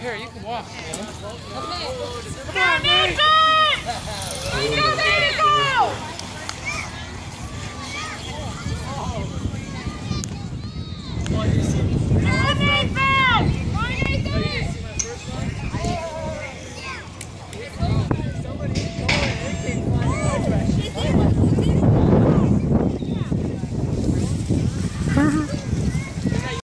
Here, you can walk. Okay.